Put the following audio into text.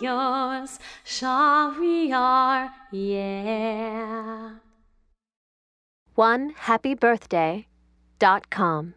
yours, shall we are yeah. One happy birthday dot com.